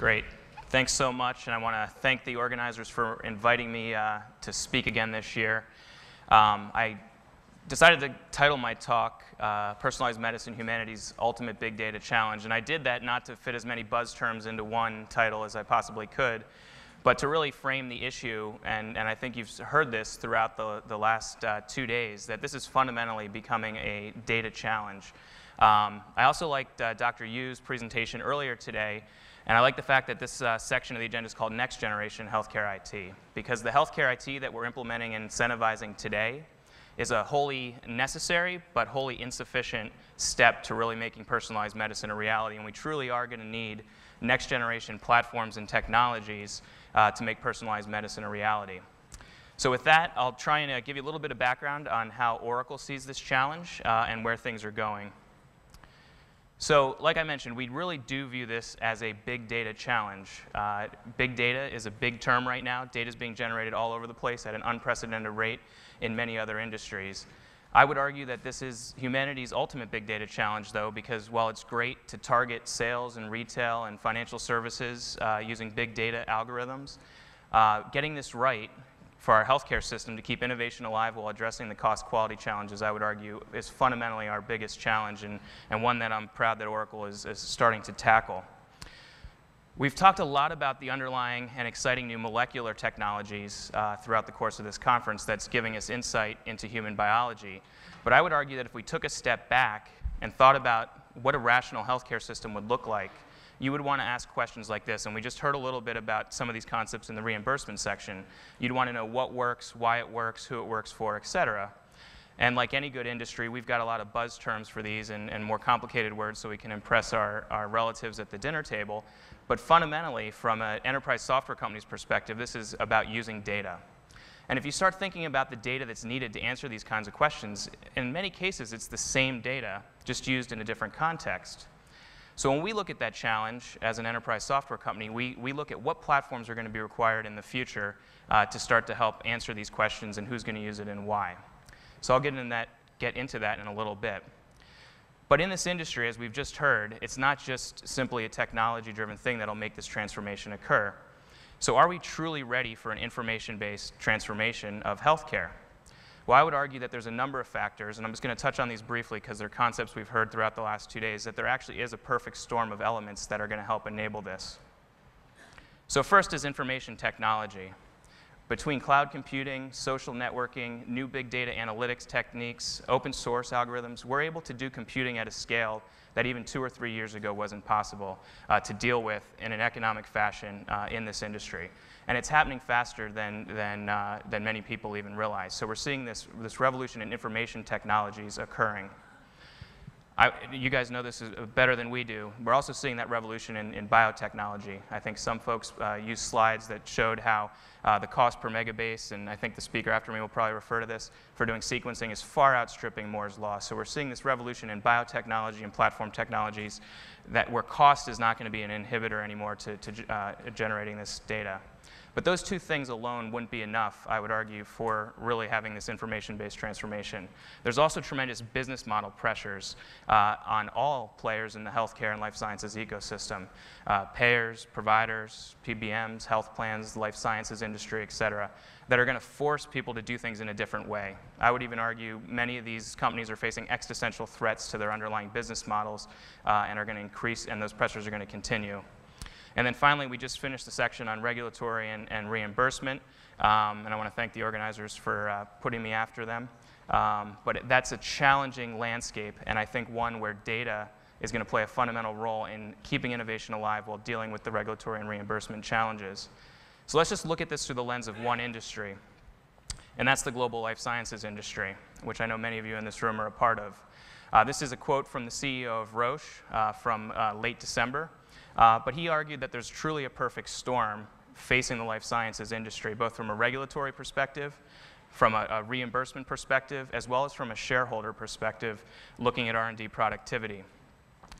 Great. Thanks so much, and I want to thank the organizers for inviting me uh, to speak again this year. Um, I decided to title my talk uh, Personalized Medicine Humanity's Ultimate Big Data Challenge, and I did that not to fit as many buzz terms into one title as I possibly could, but to really frame the issue, and, and I think you've heard this throughout the, the last uh, two days, that this is fundamentally becoming a data challenge. Um, I also liked uh, Dr. Yu's presentation earlier today, and I like the fact that this uh, section of the agenda is called Next Generation Healthcare IT, because the healthcare IT that we're implementing and incentivizing today is a wholly necessary but wholly insufficient step to really making personalized medicine a reality. And we truly are going to need next generation platforms and technologies uh, to make personalized medicine a reality. So, with that, I'll try and uh, give you a little bit of background on how Oracle sees this challenge uh, and where things are going. So, like I mentioned, we really do view this as a big data challenge. Uh, big data is a big term right now. Data is being generated all over the place at an unprecedented rate in many other industries. I would argue that this is humanity's ultimate big data challenge, though, because while it's great to target sales and retail and financial services uh, using big data algorithms, uh, getting this right for our healthcare system to keep innovation alive while addressing the cost quality challenges, I would argue, is fundamentally our biggest challenge and, and one that I'm proud that Oracle is, is starting to tackle. We've talked a lot about the underlying and exciting new molecular technologies uh, throughout the course of this conference that's giving us insight into human biology. But I would argue that if we took a step back and thought about what a rational healthcare system would look like, you would want to ask questions like this. And we just heard a little bit about some of these concepts in the reimbursement section. You'd want to know what works, why it works, who it works for, et cetera. And like any good industry, we've got a lot of buzz terms for these and, and more complicated words so we can impress our, our relatives at the dinner table. But fundamentally, from an enterprise software company's perspective, this is about using data. And if you start thinking about the data that's needed to answer these kinds of questions, in many cases, it's the same data, just used in a different context. So when we look at that challenge as an enterprise software company, we, we look at what platforms are going to be required in the future uh, to start to help answer these questions and who's going to use it and why. So I'll get, in that, get into that in a little bit. But in this industry, as we've just heard, it's not just simply a technology driven thing that'll make this transformation occur. So, are we truly ready for an information based transformation of healthcare? Well, I would argue that there's a number of factors, and I'm just going to touch on these briefly because they're concepts we've heard throughout the last two days, that there actually is a perfect storm of elements that are going to help enable this. So, first is information technology. Between cloud computing, social networking, new big data analytics techniques, open source algorithms, we're able to do computing at a scale that even two or three years ago wasn't possible uh, to deal with in an economic fashion uh, in this industry and it's happening faster than, than, uh, than many people even realize. So we're seeing this, this revolution in information technologies occurring. I, you guys know this is uh, better than we do. We're also seeing that revolution in, in biotechnology. I think some folks uh, used slides that showed how uh, the cost per megabase, and I think the speaker after me will probably refer to this, for doing sequencing is far outstripping Moore's law. So we're seeing this revolution in biotechnology and platform technologies that where cost is not going to be an inhibitor anymore to, to uh, generating this data. But those two things alone wouldn't be enough, I would argue, for really having this information based transformation. There's also tremendous business model pressures uh, on all players in the healthcare and life sciences ecosystem uh, payers, providers, PBMs, health plans, life sciences industry, et cetera that are going to force people to do things in a different way. I would even argue many of these companies are facing existential threats to their underlying business models uh, and are going to increase, and those pressures are going to continue. And then finally, we just finished the section on regulatory and, and reimbursement. Um, and I want to thank the organizers for uh, putting me after them. Um, but that's a challenging landscape, and I think one where data is going to play a fundamental role in keeping innovation alive while dealing with the regulatory and reimbursement challenges. So let's just look at this through the lens of one industry, and that's the global life sciences industry, which I know many of you in this room are a part of. Uh, this is a quote from the CEO of Roche uh, from uh, late December. Uh, but he argued that there's truly a perfect storm facing the life sciences industry, both from a regulatory perspective, from a, a reimbursement perspective, as well as from a shareholder perspective, looking at R&D productivity.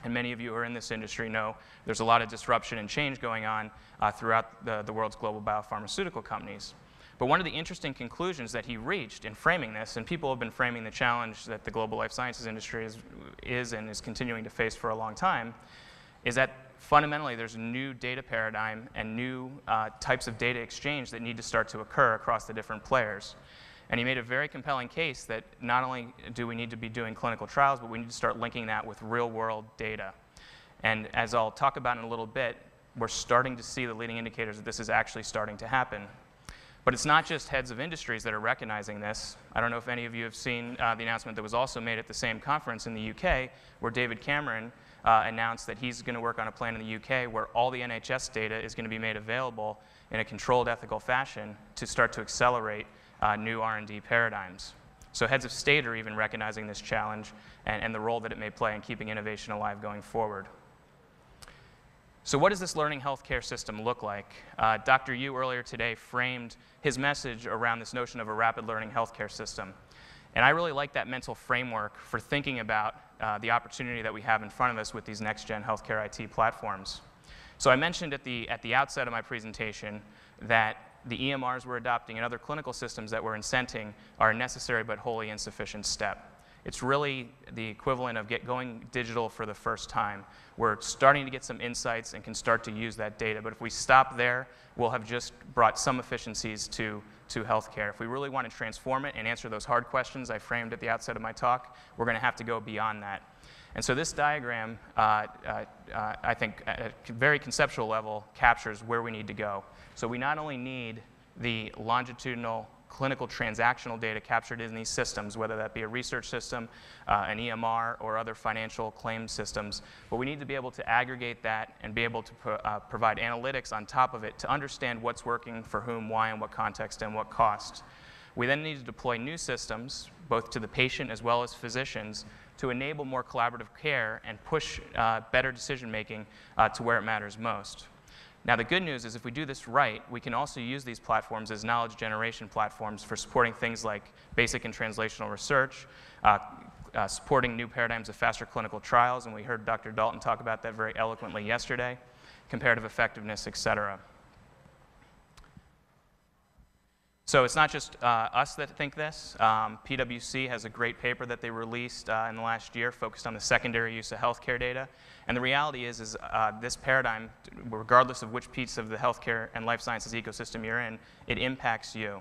And many of you who are in this industry know there's a lot of disruption and change going on uh, throughout the, the world's global biopharmaceutical companies. But one of the interesting conclusions that he reached in framing this, and people have been framing the challenge that the global life sciences industry is, is and is continuing to face for a long time, is that fundamentally, there's a new data paradigm and new uh, types of data exchange that need to start to occur across the different players. And he made a very compelling case that not only do we need to be doing clinical trials, but we need to start linking that with real world data. And as I'll talk about in a little bit, we're starting to see the leading indicators that this is actually starting to happen. But it's not just heads of industries that are recognizing this. I don't know if any of you have seen uh, the announcement that was also made at the same conference in the UK, where David Cameron uh, announced that he's going to work on a plan in the UK where all the NHS data is going to be made available in a controlled, ethical fashion to start to accelerate uh, new R&D paradigms. So heads of state are even recognizing this challenge and, and the role that it may play in keeping innovation alive going forward. So, what does this learning healthcare system look like? Uh, Dr. Yu earlier today framed his message around this notion of a rapid learning healthcare system. And I really like that mental framework for thinking about uh, the opportunity that we have in front of us with these next gen healthcare IT platforms. So, I mentioned at the, at the outset of my presentation that the EMRs we're adopting and other clinical systems that we're incenting are a necessary but wholly insufficient step. It's really the equivalent of get going digital for the first time. We're starting to get some insights and can start to use that data. But if we stop there, we'll have just brought some efficiencies to, to healthcare. If we really want to transform it and answer those hard questions I framed at the outset of my talk, we're going to have to go beyond that. And so this diagram, uh, uh, uh, I think, at a very conceptual level, captures where we need to go. So we not only need the longitudinal clinical transactional data captured in these systems, whether that be a research system, uh, an EMR, or other financial claim systems. But we need to be able to aggregate that and be able to pro uh, provide analytics on top of it to understand what's working for whom, why, and what context, and what cost. We then need to deploy new systems, both to the patient as well as physicians, to enable more collaborative care and push uh, better decision making uh, to where it matters most. Now, the good news is if we do this right, we can also use these platforms as knowledge generation platforms for supporting things like basic and translational research, uh, uh, supporting new paradigms of faster clinical trials, and we heard Dr. Dalton talk about that very eloquently yesterday, comparative effectiveness, et cetera. So it's not just uh, us that think this. Um, PwC has a great paper that they released uh, in the last year focused on the secondary use of healthcare data. And the reality is, is uh, this paradigm, regardless of which piece of the healthcare and life sciences ecosystem you're in, it impacts you.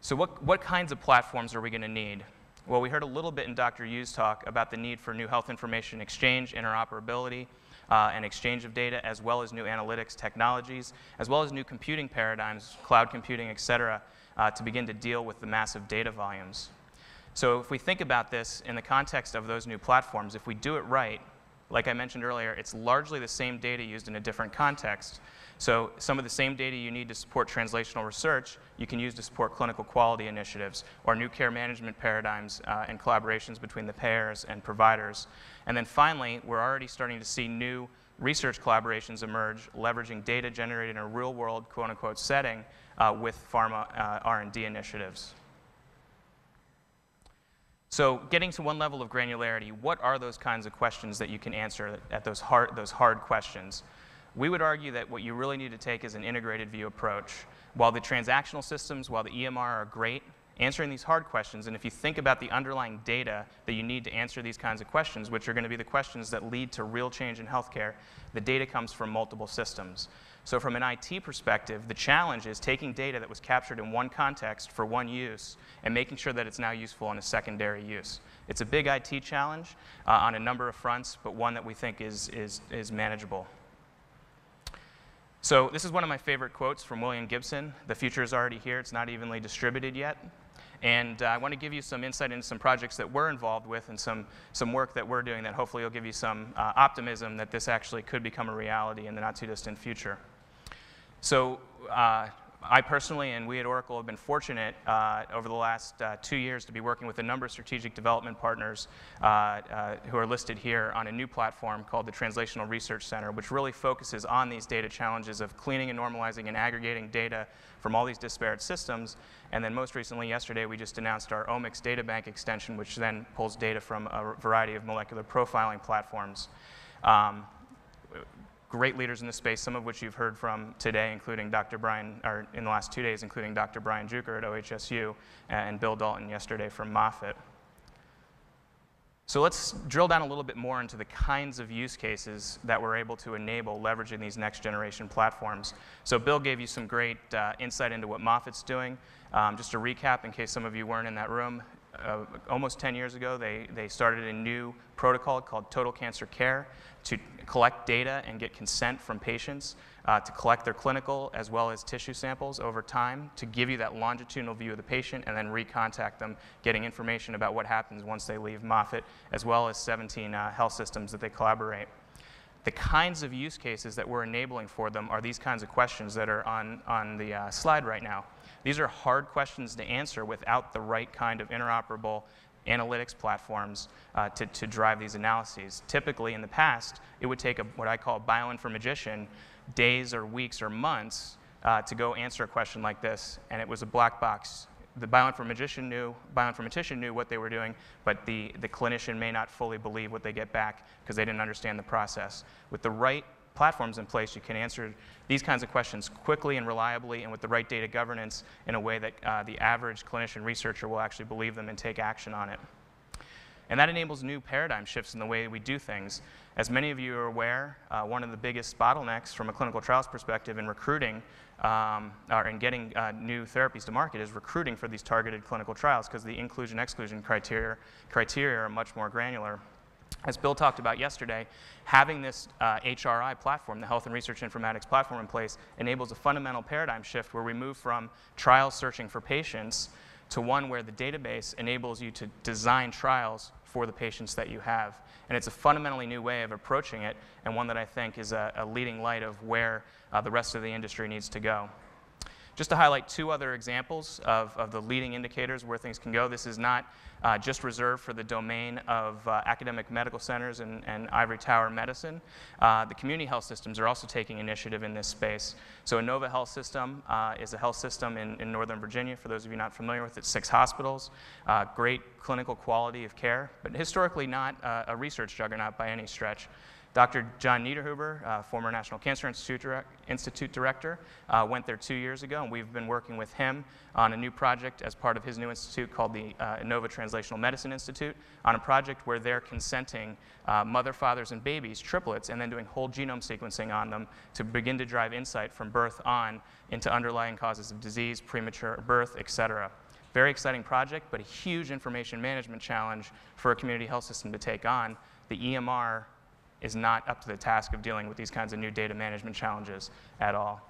So what, what kinds of platforms are we going to need? Well, we heard a little bit in Dr. Yu's talk about the need for new health information exchange, interoperability, uh, and exchange of data, as well as new analytics technologies, as well as new computing paradigms, cloud computing, et cetera, uh, to begin to deal with the massive data volumes. So if we think about this in the context of those new platforms, if we do it right, like I mentioned earlier, it's largely the same data used in a different context. So some of the same data you need to support translational research, you can use to support clinical quality initiatives or new care management paradigms uh, and collaborations between the payers and providers. And then finally, we're already starting to see new research collaborations emerge, leveraging data generated in a real-world, quote-unquote, setting uh, with pharma uh, R&D initiatives. So getting to one level of granularity, what are those kinds of questions that you can answer at those hard, those hard questions? We would argue that what you really need to take is an integrated view approach. While the transactional systems, while the EMR are great, answering these hard questions, and if you think about the underlying data that you need to answer these kinds of questions, which are going to be the questions that lead to real change in healthcare, the data comes from multiple systems. So from an IT perspective, the challenge is taking data that was captured in one context for one use and making sure that it's now useful in a secondary use. It's a big IT challenge uh, on a number of fronts, but one that we think is, is, is manageable. So this is one of my favorite quotes from William Gibson. The future is already here. It's not evenly distributed yet. And uh, I want to give you some insight into some projects that we're involved with and some, some work that we're doing that hopefully will give you some uh, optimism that this actually could become a reality in the not too distant future. So uh, I personally and we at Oracle have been fortunate uh, over the last uh, two years to be working with a number of strategic development partners uh, uh, who are listed here on a new platform called the Translational Research Center, which really focuses on these data challenges of cleaning and normalizing and aggregating data from all these disparate systems. And then most recently, yesterday, we just announced our Omics Data Bank extension, which then pulls data from a variety of molecular profiling platforms. Um, great leaders in the space, some of which you've heard from today, including Dr. Brian, or in the last two days, including Dr. Brian Juker at OHSU and Bill Dalton yesterday from Moffitt. So let's drill down a little bit more into the kinds of use cases that we're able to enable leveraging these next generation platforms. So Bill gave you some great uh, insight into what Moffitt's doing. Um, just to recap, in case some of you weren't in that room, uh, almost 10 years ago, they, they started a new protocol called Total Cancer Care to collect data and get consent from patients uh, to collect their clinical as well as tissue samples over time to give you that longitudinal view of the patient and then recontact them, getting information about what happens once they leave Moffitt, as well as 17 uh, health systems that they collaborate. The kinds of use cases that we're enabling for them are these kinds of questions that are on, on the uh, slide right now. These are hard questions to answer without the right kind of interoperable analytics platforms uh, to, to drive these analyses. Typically, in the past, it would take a, what I call a bioinformatician days or weeks or months uh, to go answer a question like this, and it was a black box. The bioinformatician knew, bioinformatician knew what they were doing, but the, the clinician may not fully believe what they get back because they didn't understand the process. With the right platforms in place, you can answer these kinds of questions quickly and reliably and with the right data governance in a way that uh, the average clinician researcher will actually believe them and take action on it. And that enables new paradigm shifts in the way we do things. As many of you are aware, uh, one of the biggest bottlenecks from a clinical trials perspective in recruiting um, or in getting uh, new therapies to market is recruiting for these targeted clinical trials because the inclusion exclusion criteria, criteria are much more granular. As Bill talked about yesterday, having this uh, HRI platform, the Health and Research Informatics platform in place, enables a fundamental paradigm shift where we move from trial searching for patients to one where the database enables you to design trials for the patients that you have. And it's a fundamentally new way of approaching it, and one that I think is a, a leading light of where uh, the rest of the industry needs to go. Just to highlight two other examples of, of the leading indicators where things can go, this is not uh, just reserved for the domain of uh, academic medical centers and, and ivory tower medicine. Uh, the community health systems are also taking initiative in this space. So Inova Health System uh, is a health system in, in, Northern Virginia. For those of you not familiar with it, six hospitals, uh, great clinical quality of care, but historically not a research juggernaut by any stretch. Dr. John Niederhuber, uh, former National Cancer Institute, direct, Institute director, uh, went there two years ago, and we've been working with him on a new project as part of his new institute called the uh, Inova Translational Medicine Institute, on a project where they're consenting uh, mother, fathers, and babies, triplets, and then doing whole genome sequencing on them to begin to drive insight from birth on into underlying causes of disease, premature birth, et cetera. Very exciting project, but a huge information management challenge for a community health system to take on. The EMR is not up to the task of dealing with these kinds of new data management challenges at all.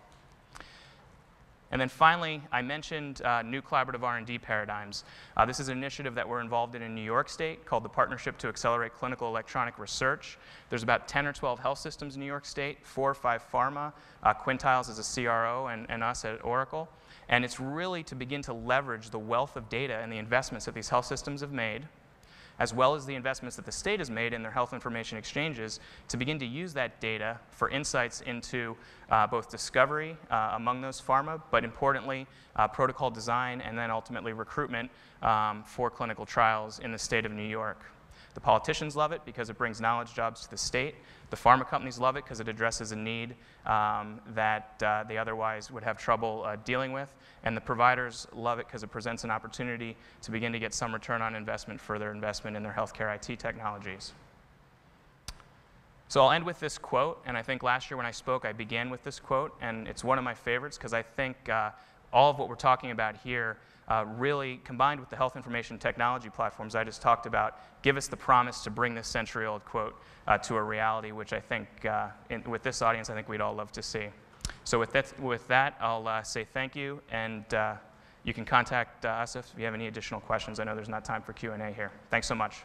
And then finally, I mentioned uh, new collaborative R&D paradigms. Uh, this is an initiative that we're involved in in New York State called the Partnership to Accelerate Clinical Electronic Research. There's about 10 or 12 health systems in New York State, four or five pharma, uh, Quintiles is a CRO, and, and us at Oracle. And it's really to begin to leverage the wealth of data and the investments that these health systems have made as well as the investments that the state has made in their health information exchanges to begin to use that data for insights into uh, both discovery uh, among those pharma, but importantly, uh, protocol design and then ultimately recruitment um, for clinical trials in the state of New York. The politicians love it because it brings knowledge jobs to the state. The pharma companies love it because it addresses a need um, that uh, they otherwise would have trouble uh, dealing with. And the providers love it because it presents an opportunity to begin to get some return on investment for their investment in their healthcare IT technologies. So I'll end with this quote, and I think last year when I spoke, I began with this quote, and it's one of my favorites because I think uh, all of what we're talking about here uh, really, combined with the health information technology platforms I just talked about, give us the promise to bring this century old quote uh, to a reality, which I think, uh, in, with this audience, I think we'd all love to see. So, with that, with that I'll uh, say thank you, and uh, you can contact uh, us if you have any additional questions. I know there's not time for Q&A here. Thanks so much.